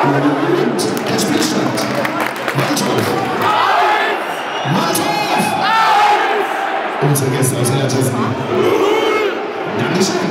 Und der Spielstand. Waldhof. Waldhof! Unsere Gäste aus Hellertissen. Dankeschön.